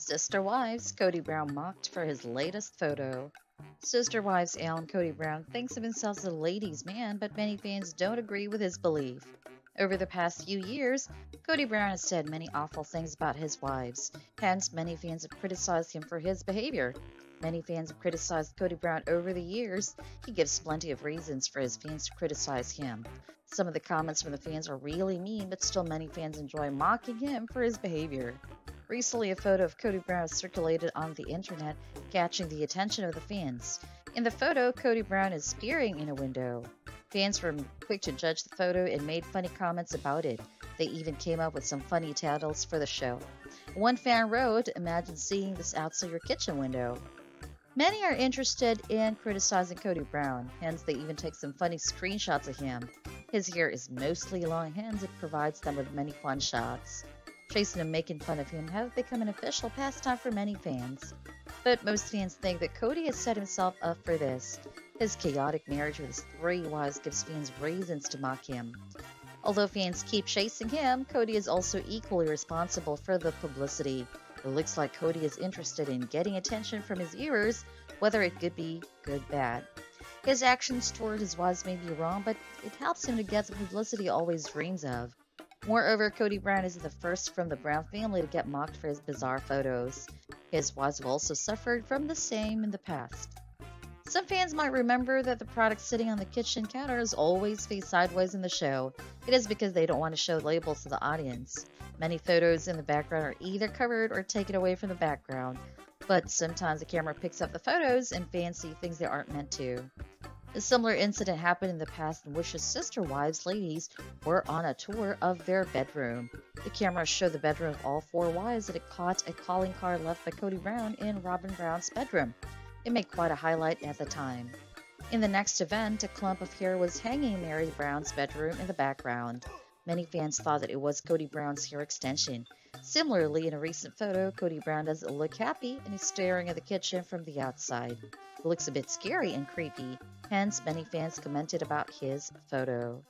Sister Wives, Kody Brown mocked for his latest photo. Sister Wives Al Kody Brown thinks of himself as a ladies' man, but many fans don't agree with his belief. Over the past few years, Kody Brown has said many awful things about his wives, hence many fans have criticized him for his behavior. Many fans have criticized Kody Brown over the years. He gives plenty of reasons for his fans to criticize him. Some of the comments from the fans are really mean, but still many fans enjoy mocking him for his behavior. Recently, a photo of Kody Brown circulated on the internet, catching the attention of the fans. In the photo, Kody Brown is peering in a window. Fans were quick to judge the photo and made funny comments about it. They even came up with some funny titles for the show. One fan wrote, Imagine seeing this outside your kitchen window. Many are interested in criticizing Kody Brown, hence, they even take some funny screenshots of him. His hair is mostly long, hence, it provides them with many fun shots. Chasing and making fun of him have become an official pastime for many fans. But most fans think that Kody has set himself up for this. His chaotic marriage with his three wives gives fans reasons to mock him. Although fans keep chasing him, Kody is also equally responsible for the publicity. It looks like Kody is interested in getting attention from his viewers, whether it could be good bad. His actions toward his wives may be wrong, but it helps him to get the publicity he always dreams of. Moreover, Kody Brown is the first from the Brown family to get mocked for his bizarre photos. His wives have also suffered from the same in the past. Some fans might remember that the product sitting on the kitchen counter is always faced sideways in the show. It is because they don't want to show labels to the audience. Many photos in the background are either covered or taken away from the background, but sometimes the camera picks up the photos and fans see things they aren't meant to. A similar incident happened in the past in which his sister wives ladies were on a tour of their bedroom. The camera showed the bedroom of all four wives and it caught a calling card left by Kody Brown in Robyn Brown's bedroom. It made quite a highlight at the time. In the next event, a clump of hair was hanging in Meri Brown's bedroom in the background. Many fans thought that it was Kody Brown's hair extension. Similarly, in a recent photo, Kody Brown doesn't look happy and he's staring at the kitchen from the outside. It looks a bit scary and creepy, hence, many fans commented about his photo.